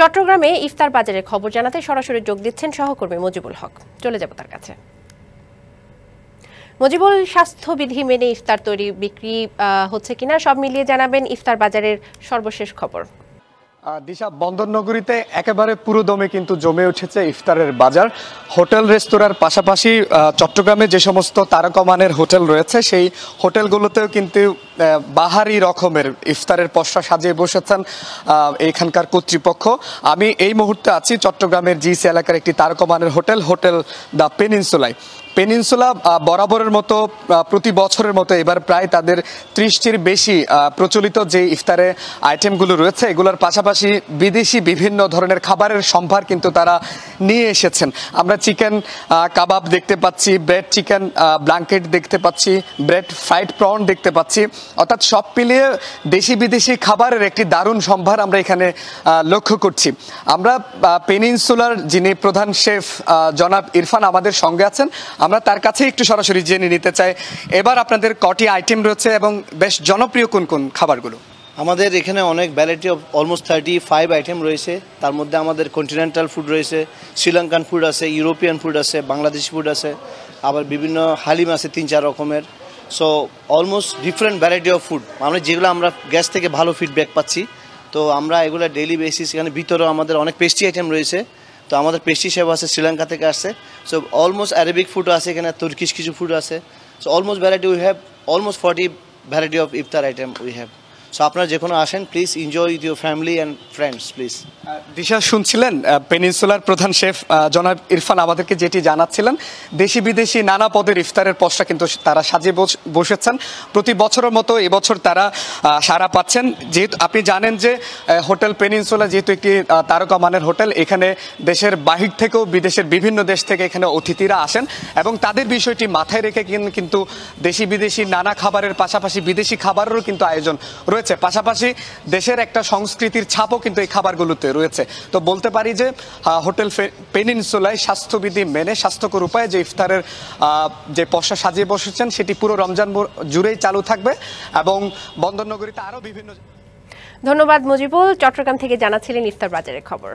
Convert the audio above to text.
চট্টগ্রামে ইফতার বাজারের খবর জানাতে সরাসরি যোগ দিচ্ছেন সহকর্মী মজিবুল হক। চলে যাব তার কাছে। মজিবুল, স্বাস্থ্যবিধি মেনে ইফতার তৈরি, বিক্রি হচ্ছে কিনা সব মিলিয়ে জানাবেন ইফতার বাজারের সর্বশেষ খবর। দিশা, বন্দর নগরীতে একেবারে পুরো দমে কিন্তু জমে উঠেছে ইফতারের বাজার। হোটেল, রেস্তোরাঁর পাশাপাশি চট্টগ্রামে যে সমস্ত তারকামানের হোটেল রয়েছে, সেই হোটেলগুলোতেও কিন্তু বাহারি রকমের ইফতারের পশরা সাজিয়ে বসেছেন এখানকার কর্তৃপক্ষ। আমি এই মুহূর্তে আছি চট্টগ্রামের জিসি এলাকার একটি তারকমানের হোটেল হোটেল দ্য পেনিনসুলায়। পেনিনসুলা বরাবরের মতো প্রতি বছরের মতো এবার প্রায় তাদের ত্রিশটির বেশি প্রচলিত যে ইফতারে আইটেমগুলো রয়েছে, এগুলোর পাশাপাশি বিদেশি বিভিন্ন ধরনের খাবারের সম্ভার কিন্তু তারা নিয়ে এসেছেন। আমরা চিকেন কাবাব দেখতে পাচ্ছি, ব্রেড চিকেন ব্ল্যাঙ্কেট দেখতে পাচ্ছি, ব্রেড ফ্রাইড প্রন দেখতে পাচ্ছি। অর্থাৎ সব মিলিয়ে দেশি বিদেশি খাবারের একটি দারুণ সম্ভার আমরা এখানে লক্ষ্য করছি। আমরা পেনিনসুলার যিনি প্রধান শেফ জনাব ইরফান আমাদের সঙ্গে আছেন। আমরা তার কাছে একটু সরাসরি জেনে নিতে চাই। এবার আপনাদের কটি আইটেম রয়েছে এবং বেশ জনপ্রিয় কোন কোন খাবারগুলো? আমাদের এখানে অনেক variety of almost thirty five item রয়েছে। তার মধ্যে আমাদের কন্টিনেন্টাল ফুড রয়েছে শ্রীলঙ্কান ফুড আছে ইউরোপিয়ান ফুড আছে বাংলাদেশি ফুড আছে, আবার বিভিন্ন হালিম আছে তিন চার রকমের। So almost different variety of food আমরা যেগুলো আমরা গ্যাস থেকে ভালো ফিডব্যাক পাচ্ছি। তো আমরা এগুলো ডেইলি বেসিস এখানে ভিতরেও আমাদের অনেক পেস্ট্রি আইটেম রয়েছে। তো আমাদের পেস্টি সেবা আছে, শ্রীলঙ্কা থেকে আসছে। সো অলমোস্ট অ্যারেবিক ফুডও আছে এখানে তুর্কিশ কিছু ফুড আছে। So almost variety we have almost forty variety of iftar item we have so আপনারা যে কোনো আসেন please enjoy with your family and friends please Disha শুনছিলেন? পেনিনসুলার প্রধান শেফ জনাব ইরফান আমাদেরকে যেটি জানাচ্ছিলেন দেশি বিদেশি নানা পদের ইফতারের পশরা কিন্তু তারা সাজিয়ে বস- বসেছেন। প্রতি বছরের মতো এবছর তারা সাড়া পাচ্ছেন। যেহেতু আপনি জানেন যে হোটেল পেনিনসুলা যেহেতু একটি তারকা মানের হোটেল, এখানে দেশের বাহির থেকেও বিদেশের বিভিন্ন দেশ থেকে এখানে অতিথিরা আসেন এবং তাদের বিষয়টি মাথায় রেখে কিন্তু দেশি বিদেশি নানা খাবারের পাশাপাশি বিদেশি খাবারেরও কিন্তু আয়োজন রয়েছে পাশাপাশি দেশের একটা সংস্কৃতির ছাপও কিন্তু এই খাবারগুলোতে রয়েছে। তো বলতে পারি যে হোটেল পেনিনসুলায় স্বাস্থ্যবিধি মেনে স্বাস্থ্যকর উপায়ে যে ইফতারের যে পশা সাজিয়ে বসেছেন, সেটি পুরো রমজান জুড়েই চালু থাকবে এবং বন্দরনগরীতে আরও বিভিন্ন ধন্যবাদ মুজিবুল। চট্টগ্রাম থেকে জানাচ্ছিলেন ইফতার বাজারের খবর।